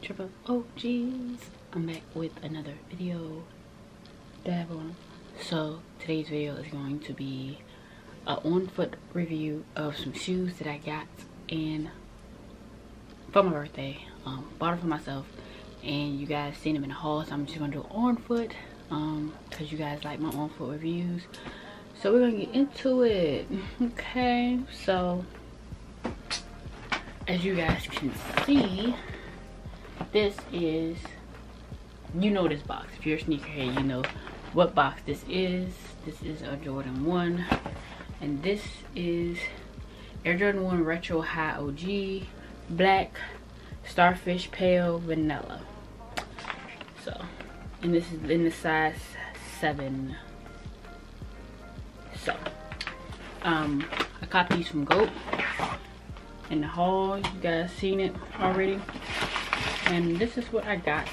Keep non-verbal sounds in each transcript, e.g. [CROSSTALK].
triple OGs. I'm back with another video. So today's video is going to be a on foot review of some shoes that I got in for my birthday. Um, bought them for myself and you guys seen them in the haul so I'm just gonna do on foot um because you guys like my on foot reviews. So we're gonna get into it. [LAUGHS] Okay, so as you guys can see this is you know this box. If you're a sneakerhead you know what box this is. This is a jordan 1 and this is air jordan 1 retro high og black starfish pale vanilla. So and this is in the size 7 so um i copied these from goat in the haul. You guys seen it already. And this is what I got.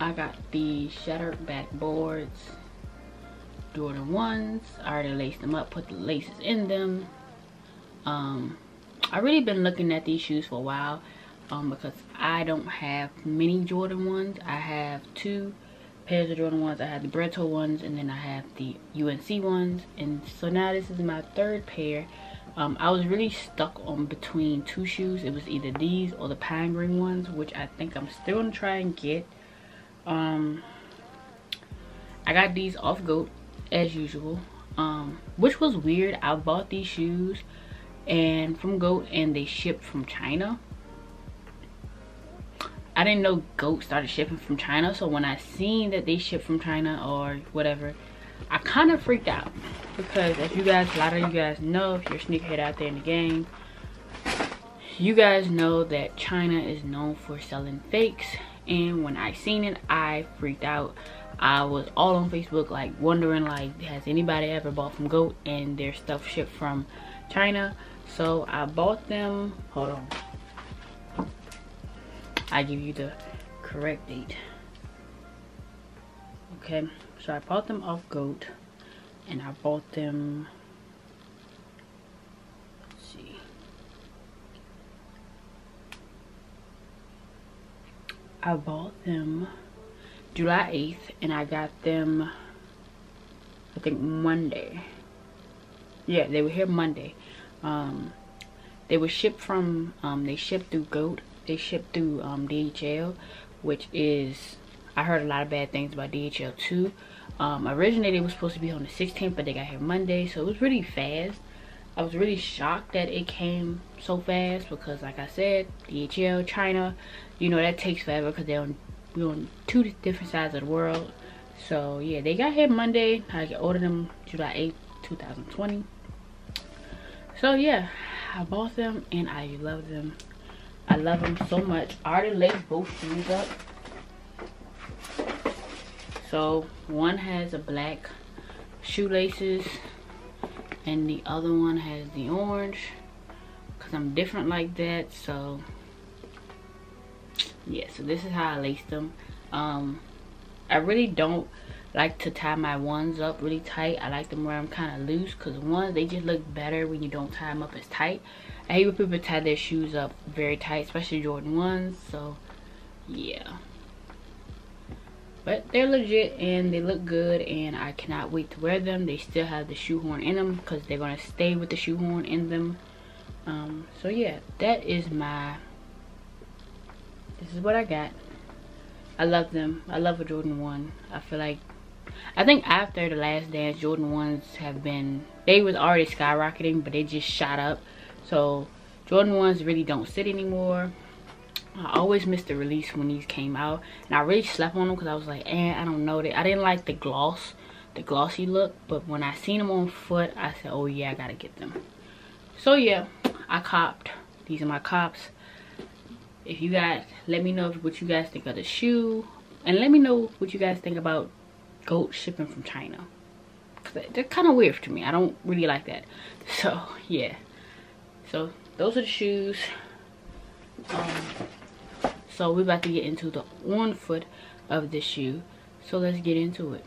I got the shattered backboards. Jordan 1s. I already laced them up, put the laces in them. Um, i really been looking at these shoes for a while um, because I don't have many Jordan 1s. I have two pairs of Jordan 1s. I have the Bred Toe ones and then I have the UNC ones. And so now this is my third pair um, I was really stuck on between two shoes. It was either these or the pine green ones, which I think I'm still gonna try and get. Um, I got these off GOAT as usual, um, which was weird. I bought these shoes and from GOAT and they shipped from China. I didn't know GOAT started shipping from China, so when I seen that they shipped from China or whatever, I kind of freaked out because as you guys, a lot of you guys know, if you're a sneakerhead out there in the game, you guys know that China is known for selling fakes. And when I seen it, I freaked out. I was all on Facebook like wondering like, has anybody ever bought from GOAT and their stuff shipped from China? So I bought them, hold on. I give you the correct date. Okay, so I bought them off GOAT and I bought them see. I bought them July 8th and I got them I think Monday. Yeah they were here Monday. Um, they were shipped from um, they shipped through GOAT they shipped through um, DHL which is I heard a lot of bad things about DHL too um, originally it was supposed to be on the 16th, but they got here Monday, so it was really fast. I was really shocked that it came so fast because, like I said, DHL, China, you know, that takes forever because they're on, we're on two different sides of the world. So, yeah, they got here Monday. I ordered them July 8th, 2020. So, yeah, I bought them and I love them. I love them so much. I already laced both shoes up so one has a black shoelaces and the other one has the orange because I'm different like that so yeah so this is how I lace them. Um I really don't like to tie my ones up really tight. I like them where I'm kind of loose because ones they just look better when you don't tie them up as tight. I hate when people tie their shoes up very tight especially Jordan ones so yeah but they're legit and they look good and i cannot wait to wear them. They still have the shoehorn in them because they're going to stay with the shoehorn in them. Um, so yeah that is my this is what i got. I love them. I love a jordan 1 i feel like i think after the last dance jordan 1s have been they was already skyrocketing but they just shot up. So jordan 1s really don't sit anymore I always missed the release when these came out. And I really slept on them because I was like, eh, I don't know. That. I didn't like the gloss, the glossy look. But when I seen them on foot, I said, oh yeah, I gotta get them. So yeah, I copped. These are my cops. If you guys, let me know what you guys think of the shoe. And let me know what you guys think about goat shipping from China. They're kind of weird to me. I don't really like that. [LAUGHS] So yeah. So those are the shoes. Um, so we're about to get into the on foot of the shoe. So let's get into it.